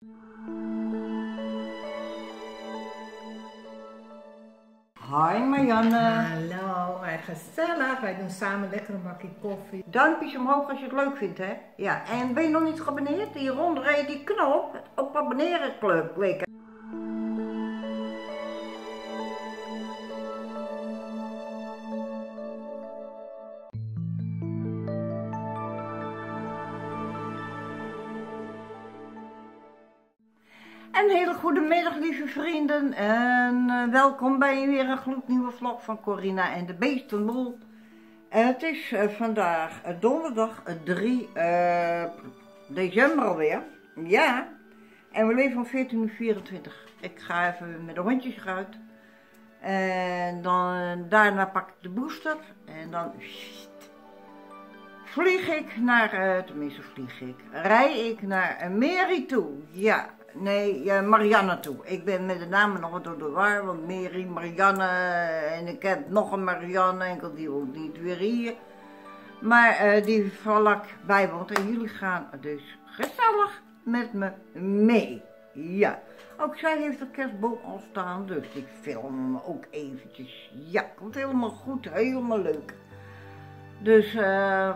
Hi Marianne. Hallo, wij gezellig. Wij doen samen lekker een bakje koffie. Duimpjes omhoog als je het leuk vindt, hè? Ja, en ben je nog niet geabonneerd? Hieronder je die knop op abonneren klikken. Hele goede middag, lieve vrienden. En eh, welkom bij weer een gloednieuwe vlog van Corina en de Beestenboel. En het is eh, vandaag eh, donderdag 3 december alweer. Ja. En we leven om 14.24 Ik ga even met de hondjes eruit. En dan, daarna pak ik de booster. En dan vlieg ik naar, tenminste vlieg ik, rij ik naar Mary toe. Ja, nee, Marianne toe. Ik ben met de namen nog wat door de war, want Mary, Marianne en ik heb nog een Marianne, enkel die woont niet weer hier. Maar uh, die vlak bijwoont en jullie gaan dus gezellig met me mee. Ja, ook zij heeft een kerstboom al staan, dus ik film ook eventjes. Ja, komt helemaal goed, helemaal leuk. Dus uh,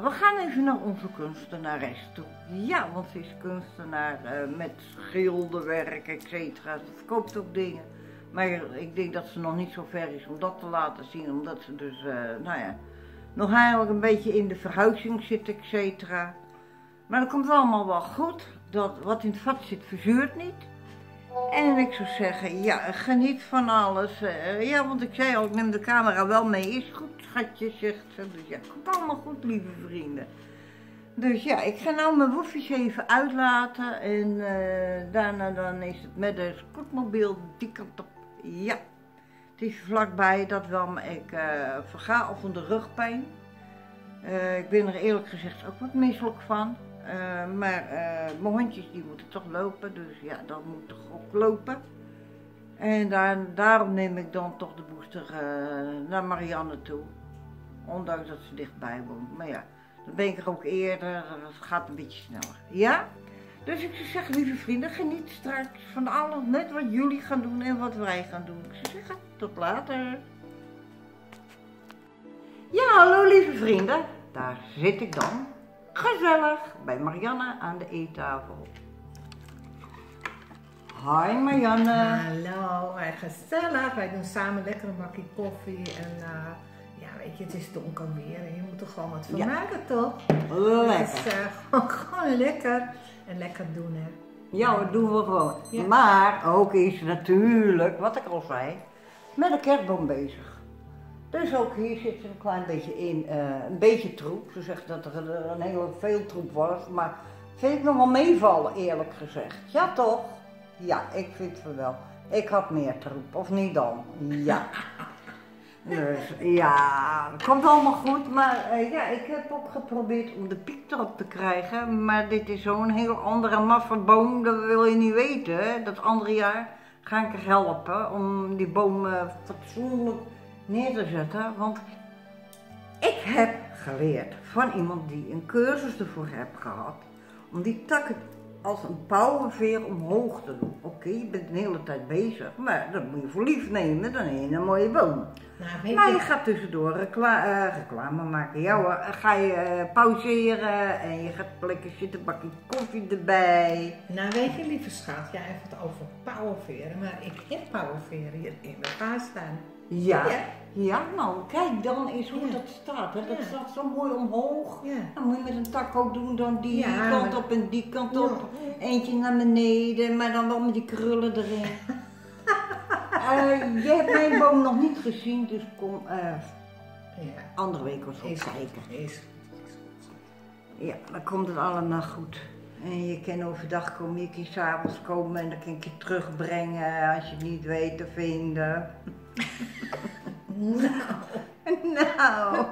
we gaan even naar onze kunstenares toe. Ja, want ze is kunstenaar uh, met schilderwerk, et cetera. Ze verkoopt ook dingen. Maar ik denk dat ze nog niet zo ver is om dat te laten zien. Omdat ze dus, uh, nou ja, nog eigenlijk een beetje in de verhuizing zit, et cetera. Maar dat komt allemaal wel goed. Dat wat in het vat zit, verzuurt niet. En ik zou zeggen, ja, geniet van alles. ja, want ik zei al, ik neem de camera wel mee. Is goed, schatje, zegt ze. Dus ja, komt allemaal goed, lieve vrienden. Dus ja, ik ga nou mijn woefjes even uitlaten. En uh, daarna dan is het met de scootmobiel die kant op. Ja, het is vlakbij dat wel, maar ik uh, verga al van de rugpijn. Uh, ik ben er eerlijk gezegd ook wat misselijk van. maar mijn hondjes die moeten toch lopen, dus ja, dat moet toch ook lopen. En daar, daarom neem ik dan toch de booster naar Marianne toe. Ondanks dat ze dichtbij woont. Maar ja, dan ben ik er ook eerder. Het gaat een beetje sneller. Ja? Dus ik zeggen, lieve vrienden, geniet straks van alles. Net wat jullie gaan doen en wat wij gaan doen. Ik zou zeggen, tot later. Ja, hallo lieve vrienden. Daar zit ik dan. Gezellig bij Marianne aan de eettafel. Hi Marianne. Hallo, gezellig. Wij doen samen lekker een bakje koffie en... Uh weet je, het is donker weer en je moet er gewoon wat van maken, toch? Lekker. Het is uh, gewoon, lekker en lekker doen, hè. Ja, dat doen we gewoon. Maar ook is natuurlijk, wat ik al zei, met een kerstboom bezig. Dus ook hier zit een klein beetje in, uh, een beetje troep. Ze zegt dat er een heel veel troep was, maar vind ik nog wel meevallen, eerlijk gezegd. Ja, toch? Ja, ik vind het wel. Ik had meer troep, of niet dan? Ja. Dus ja, het komt allemaal goed. Maar uh, ja, ik heb ook geprobeerd om de piek erop te krijgen. Maar dit is zo'n heel andere maffe boom, dat wil je niet weten. Dat andere jaar ga ik er helpen om die boom uh, fatsoenlijk neer te zetten. Want ik heb geleerd van iemand die een cursus ervoor heeft gehad. Om die takken als een pauwenveer omhoog te doen. Oké, je bent de hele tijd bezig, maar dat moet je voor lief nemen, dan heb je een mooie boom. Nou, maar je... gaat tussendoor recla uh, reclame maken. Ja hoor, ga je uh, pauzeren en je gaat lekker zitten, bakje koffie erbij. Nou weet je lieve schat, jij hebt het over pauwenveren, maar ik heb pauwenveren hier in mijn paas staan. Ja. ja. nou kijk dan eens hoe dat staat. Hè. Dat staat zo mooi omhoog. Dan moet je met een tak ook doen, dan die kant op en die kant op. Eentje naar beneden, maar dan wel met die krullen erin. uh, je hebt mijn boom nog niet gezien, dus kom uh, ja. andere week of zo is kijken. Is. Ja, dan komt het allemaal goed. En je kan overdag komen, je kan s'avonds komen en dan kan ik je terugbrengen als je het niet weet te vinden. Nou. Nou.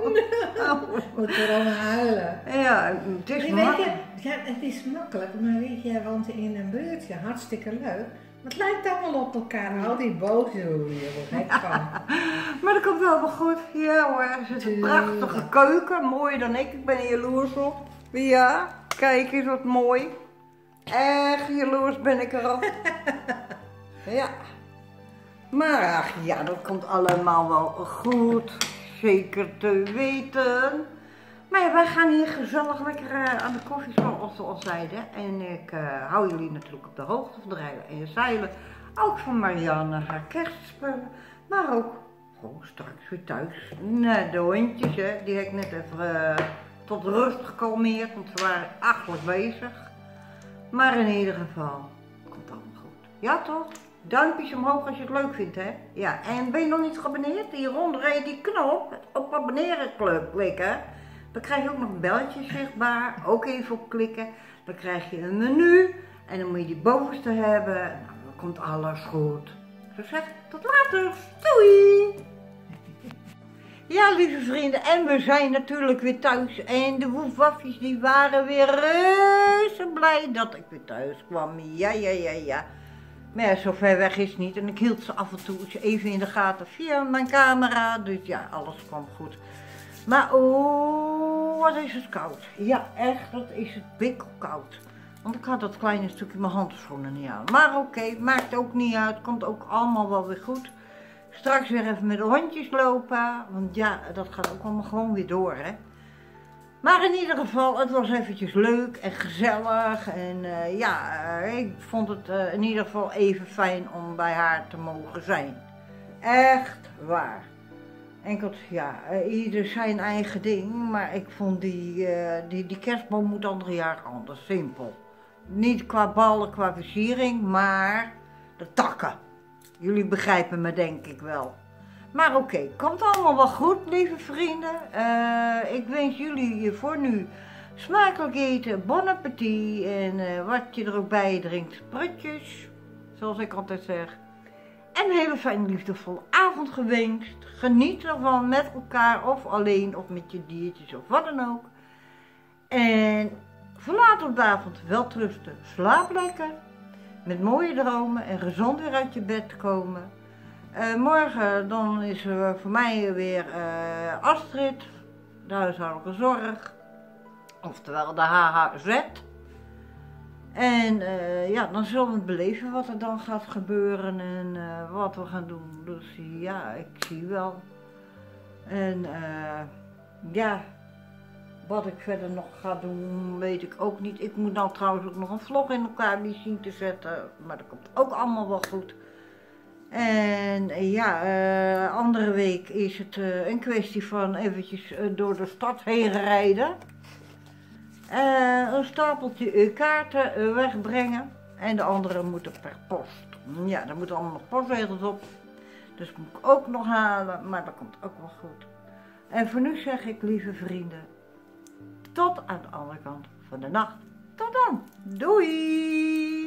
nou. Moet er al huilen. Ja, het is makkelijk. Ja, het is makkelijk, maar weet je, jij woont in een buurtje, hartstikke leuk. Het lijkt allemaal op elkaar, al die boze hier, gek van. maar dat komt wel wel goed. Ja hoor, er zit een prachtige keuken, mooier dan ik. Ik ben hier jaloers op. Ja, kijk eens wat mooi. Echt jaloers ben ik erop. ja. Maar ach, ja, dat komt allemaal wel goed. Zeker te weten. Maar ja, wij gaan hier gezellig lekker eh, aan de koffie zoals we al zeiden. En ik eh, hou jullie natuurlijk op de hoogte van de rijden en zeilen. Ook van Marianne, haar kerstspullen. Maar ook gewoon straks weer thuis. Nee, de hondjes, hè, die heb ik net even eh, tot rust gekalmeerd. Want ze waren achtelijk bezig. Maar in ieder geval, komt allemaal goed. Ja toch? Duimpjes omhoog als je het leuk vindt, hè? Ja, en ben je nog niet geabonneerd? Hieronder die knop, op abonneren klikken. Dan krijg je ook nog een belletje zichtbaar. Ook even op klikken. Dan krijg je een menu. En dan moet je die bovenste hebben. Nou, dan komt alles goed. Zo zeg, tot later. Doei! Ja, lieve vrienden, en we zijn natuurlijk weer thuis. En de woefwafjes die waren weer reuze blij dat ik weer thuis kwam. Ja, ja, ja, ja. Maar ja, zo ver weg is niet. En ik hield ze af en toe even in de gaten via mijn camera. Dus ja, alles kwam goed. Maar oh, wat is het koud. Ja, echt, wat is het bikkelkoud. Want ik had dat kleine stukje mijn handschoenen niet aan. Maar oké, maakt ook niet uit. Komt ook allemaal wel weer goed. Straks weer even met de hondjes lopen. Want ja, dat gaat ook allemaal gewoon weer door, hè. Maar in ieder geval, het was eventjes leuk en gezellig. En uh, ja, uh, ik vond het uh, in ieder geval even fijn om bij haar te mogen zijn. Echt waar. Enkel, ja, ieder zijn eigen ding. Maar ik vond die, die, die kerstboom moet ander jaar anders. Simpel. Niet qua ballen, qua versiering, maar de takken. Jullie begrijpen me denk ik wel. Maar oké, komt allemaal wel goed, lieve vrienden. Uh, ik wens jullie voor nu smakelijk eten, bon appetit en uh, wat je er ook bij drinkt, prutjes, zoals ik altijd zeg. En een hele fijne, liefdevolle avond gewenst. Geniet ervan met elkaar of alleen of met je diertjes of wat dan ook. En verlaat op de avond wel trusten, slaap lekker. Met mooie dromen en gezond weer uit je bed komen. Uh, morgen dan is er voor mij weer uh, Astrid, de huishoudelijke zorg, oftewel de HHZ. En uh, ja, dan zullen we beleven wat er dan gaat gebeuren en wat we gaan doen. Dus ja, ik zie wel. En ja, wat ik verder nog ga doen, weet ik ook niet. Ik moet nou trouwens ook nog een vlog in elkaar zien te zetten, maar dat komt ook allemaal wel goed. En ja, uh, andere week is het uh, een kwestie van eventjes door de stad heen rijden. een stapeltje kaarten wegbrengen. En de andere moeten per post. Ja, daar moeten allemaal nog postzegels op. Dus moet ik ook nog halen, maar dat komt ook wel goed. En voor nu zeg ik, lieve vrienden, tot aan de andere kant van de nacht. Tot dan. Doei!